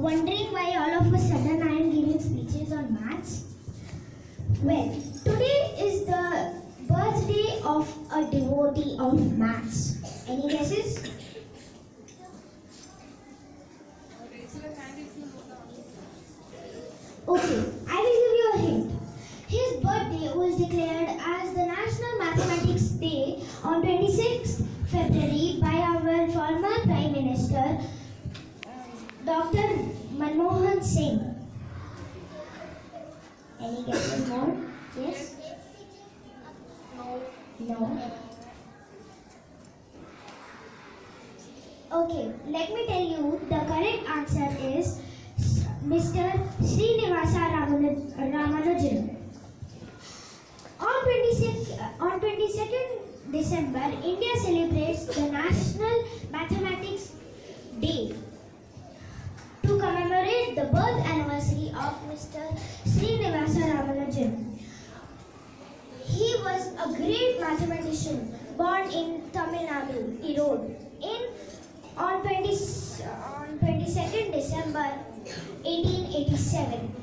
wondering why all of a sudden I am giving speeches on maths? Well, today is the birthday of a devotee of maths. Any guesses? Okay, I will give you a hint. His birthday was declared as the National Mathematics Day on 26th February by our former Prime Minister, Yes? No. Okay, let me tell you the correct answer is Mr. Srinivasa Ramanu- Ramanujan. On 22nd, on 22nd December, India celebrates the National Mathematics Day Mr. Srinivasa Ramanujan. He was a great mathematician born in Tamil Nadu, Erode, in on 20, on 22nd December 1887.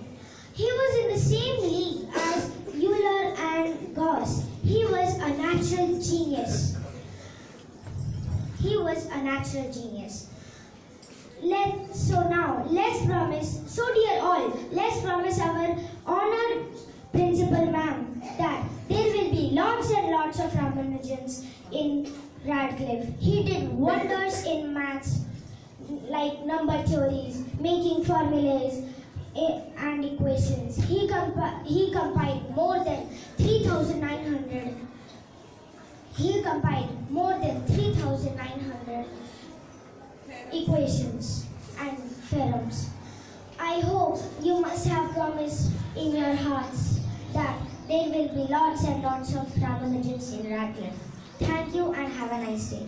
He was in the same league as Euler and Gauss. He was a natural genius. He was a natural genius. Let so now let's promise. So dear all, let's promise our honored principal ma'am that there will be lots and lots of Ramanujans in Radcliffe. He did wonders in maths like number theories, making formulas eh, and equations. He, compi- he compiled more than 3,900. He compiled more than 3,900 equations and theorems. I hope you must have promised in your hearts there will be lots and lots of Ramanujans in Radcliffe. Thank you and have a nice day.